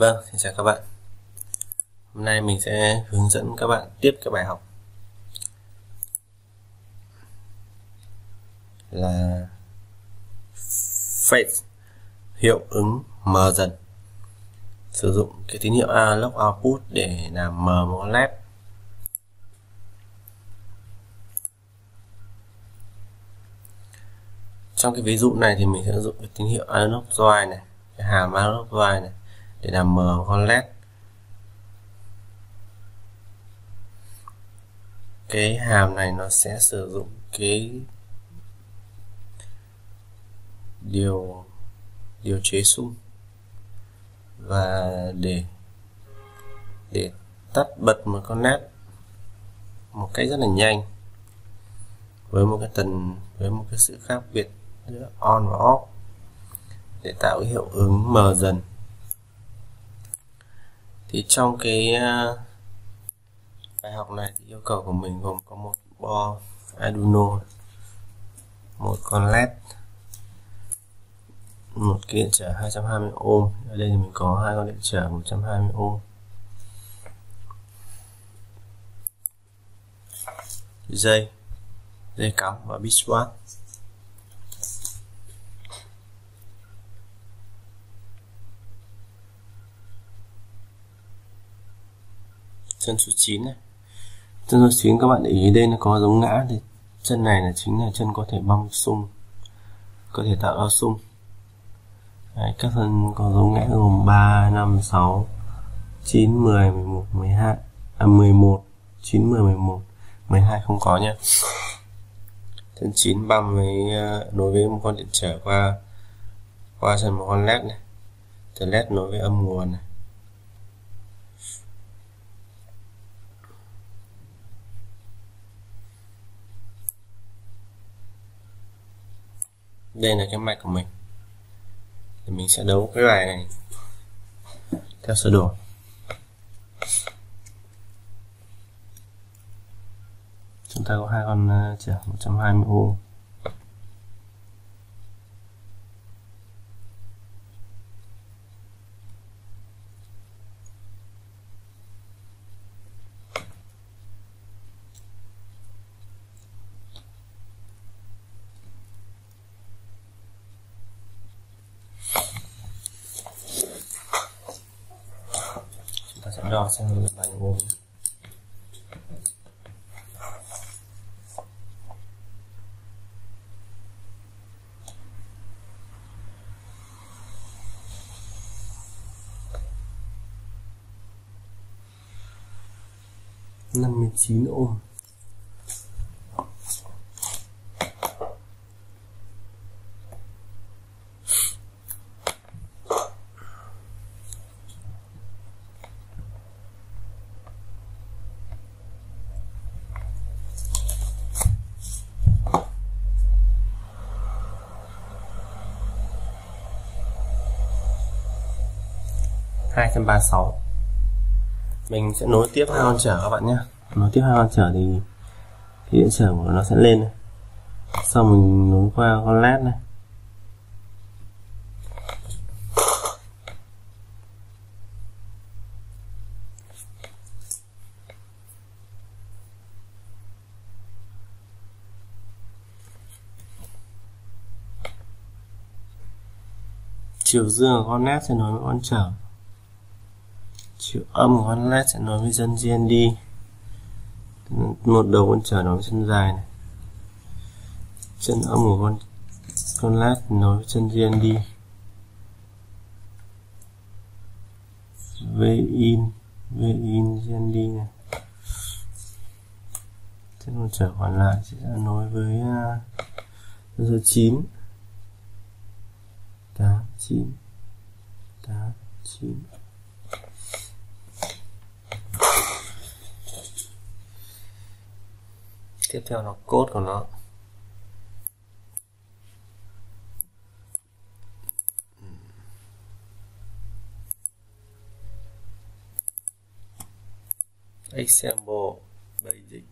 Vâng, xin chào các bạn. Hôm nay mình sẽ hướng dẫn các bạn tiếp cái bài học là phase hiệu ứng mờ dần. Sử dụng cái tín hiệu analog output để làm mờ một led. Trong cái ví dụ này thì mình sẽ sử dụng cái tín hiệu analog drive này, cái hàm analog drive này để làm mờ con led cái hàm này nó sẽ sử dụng cái điều điều chế xung và để để tắt bật một con led một cách rất là nhanh. Với một cái tần, với một cái sự khác biệt giữa on và off. Để tạo cái hiệu ứng mờ dần thì trong cái ờ, bài học này thì yêu cầu của mình gồm có một bo Arduino, một con led, một cái điện trở 220 ohm. Ở đây thì mình có hai con điện trở 120 ohm. Dây dây cắm và bit swap. Chân số 9 này. Chân số 9 các bạn để ý đây nó có giống ngã thì chân này là chính là chân có thể bong sung có thể tạo ra sung. Đấy, các thân có giống ngã gồm 3, 5, 6 9, 10, 11, 12 à 11 9, 10, 11 12 không có nhé chân 9 băm với ờ, đối với một con điện trở qua qua chân một con led này. Từ led nối với âm nguồn này. Đây là cái mạch của mình. Thì mình sẽ đấu cái bài này theo sơ đồ. Chúng ta có hai con trở 120 ohm rồi xem là lại nhiêu năm mươi chín ôm. 236 mình sẽ nối tiếp hai con trở các bạn nhé. Nối tiếp hai con trở thì thì điện trở của nó sẽ lên này. sau mình nối qua con led này. Chiều dương của con nét sẽ nối với con trở chữ âm của con led sẽ nối với chân GND một đầu con trở nối với chân dài này. Chân âm của con con led nối với chân GND V in V in GND này. Chân con trở còn lại sẽ nối với uh, số 9 8 9 8 9 tiếp theo là cốt của nó example basic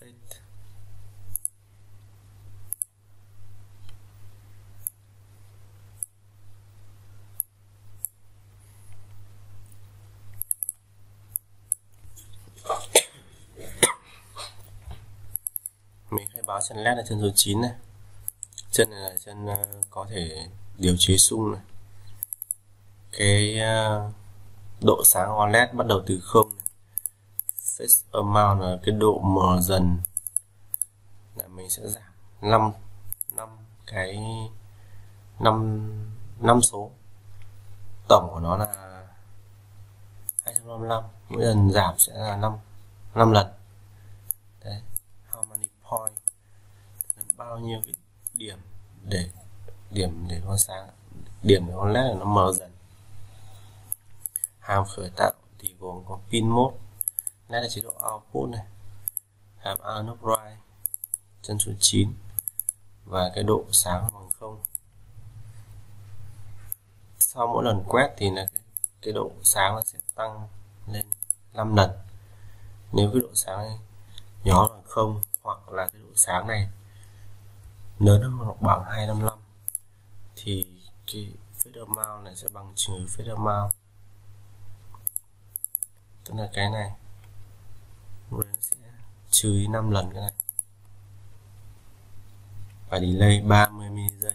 Eight. Báo chân led là chân số 9 này. Chân này là chân ờ, có thể điều chế sung này. Cái ờ, độ sáng của led bắt đầu từ không này. face amount là cái độ mờ dần. Là mình sẽ giảm 5 5 cái 5 5 số. Tổng của nó là 255 mỗi lần giảm sẽ là 5 5 lần point. Bao nhiêu cái điểm để điểm để con sáng, điểm để con led là nó mờ dần. Hàm khởi tạo thì gồm có pin mode đây là chế độ output này, hàm on bright chân số 9 và cái độ sáng bằng không. Sau mỗi lần quét thì là cái độ sáng nó sẽ tăng lên 5 lần. Nếu cái độ sáng này nhỏ bằng không hoặc là cái độ sáng này lớn hơn hoặc bằng 255 thì cái fader mount này sẽ bằng trừ fader mount tức là cái này nó sẽ trừ 5 lần cái này. Và delay 30 mili giây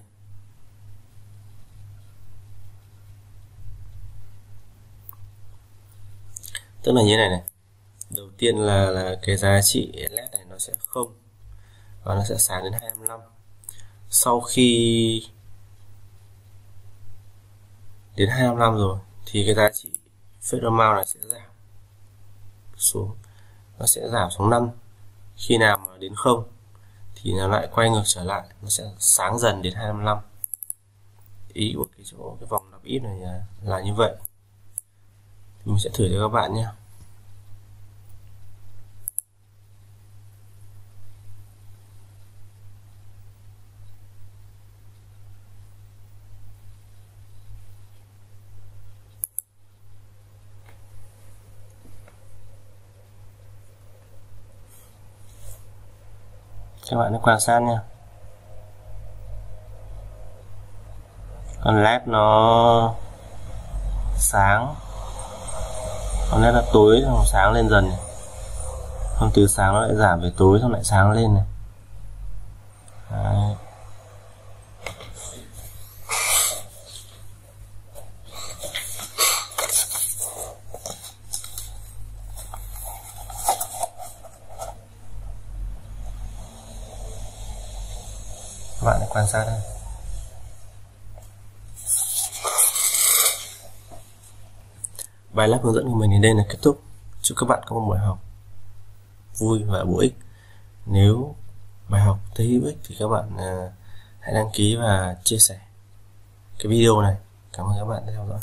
tức là như thế này này đầu tiên là là cái giá trị led này nó sẽ không và nó sẽ sáng đến 255 sau khi đến 255 rồi thì cái giá trị fader này sẽ giảm xuống. Nó sẽ giảm xuống 5 khi nào mà đến không thì nó lại quay ngược trở lại nó sẽ sáng dần đến 255 ý của cái chỗ cái vòng lặp ít này là, là như vậy. Mình sẽ thử cho các bạn nhé. Các bạn quan sát nha. Con led nó sáng. Con led nó tối xong sáng lên dần. Không từ sáng nó lại giảm về tối, xong lại sáng lên này Đấy các bạn quan sát đây. Bài lắp hướng dẫn của mình đến đây là kết thúc. Chúc các bạn có một buổi học vui và bổ ích. Nếu bài học thấy hữu ích thì các bạn à, hãy đăng ký và chia sẻ cái video này. Cảm ơn các bạn đã theo dõi.